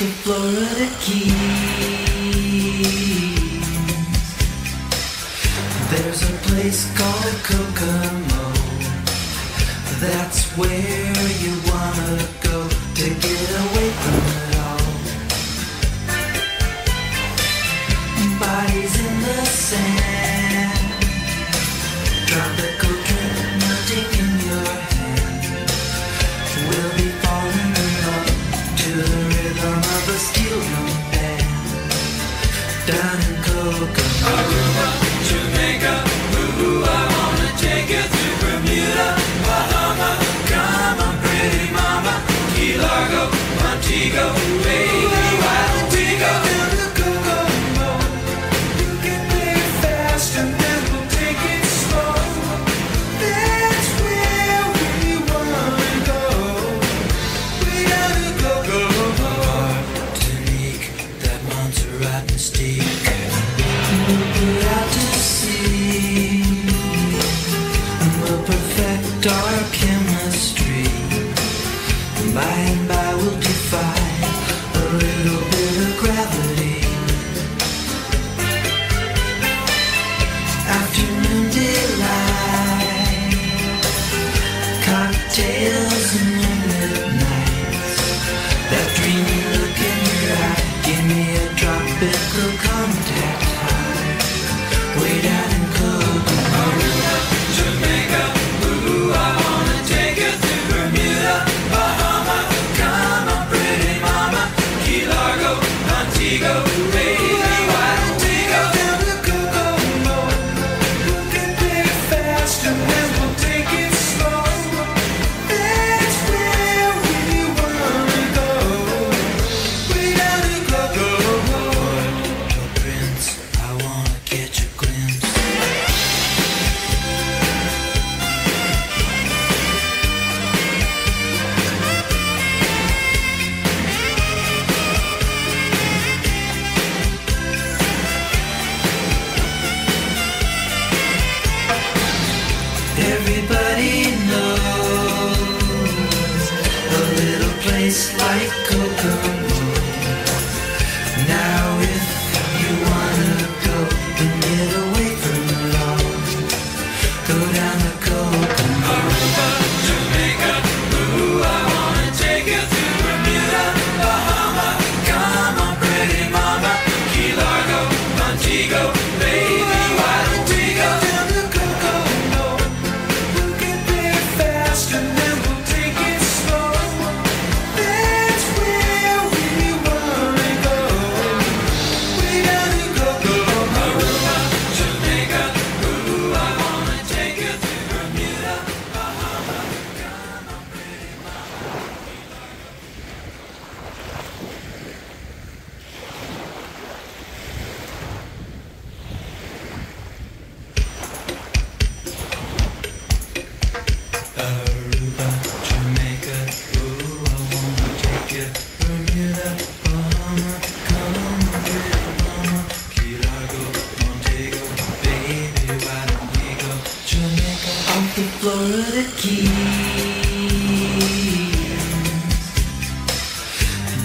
the Florida Keys. There's a place called Coconut. little bit.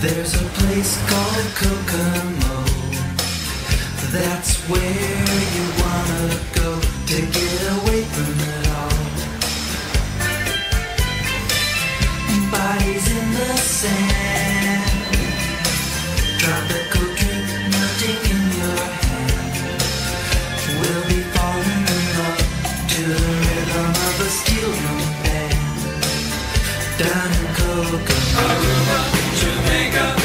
There's a place called Kokomo. That's where you wanna go to get away. down in Cocoa. Aruba, Jamaica.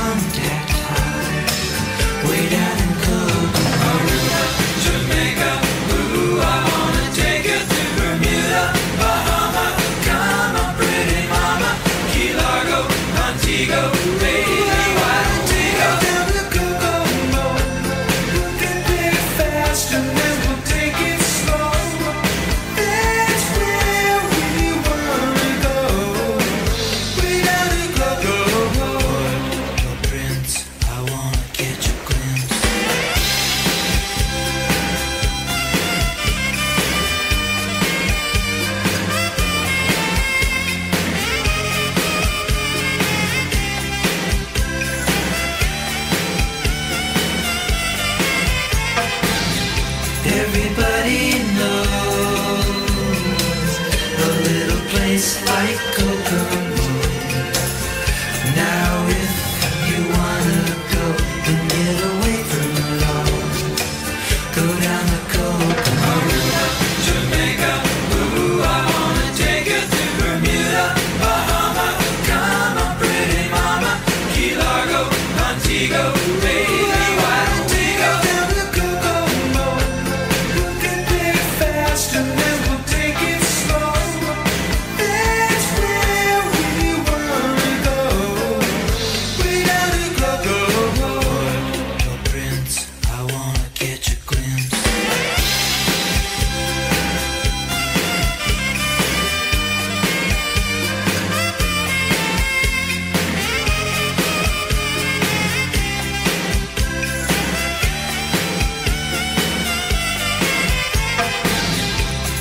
It's like a girl.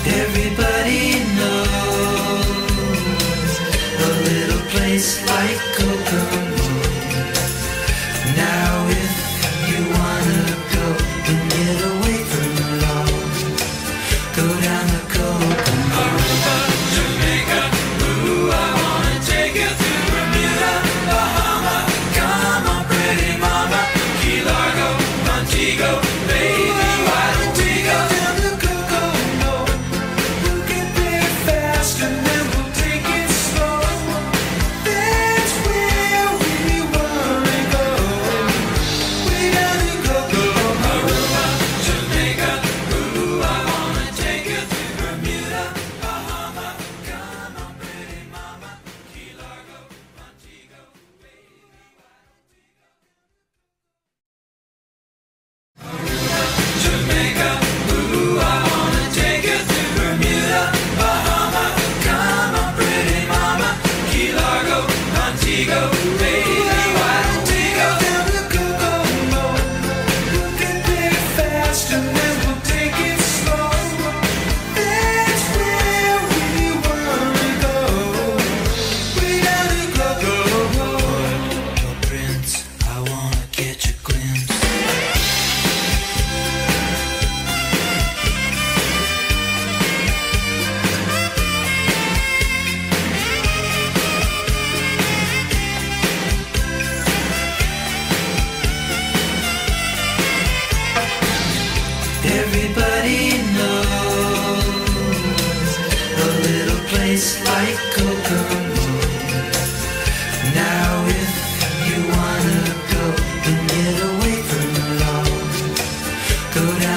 Everybody knows a little place like could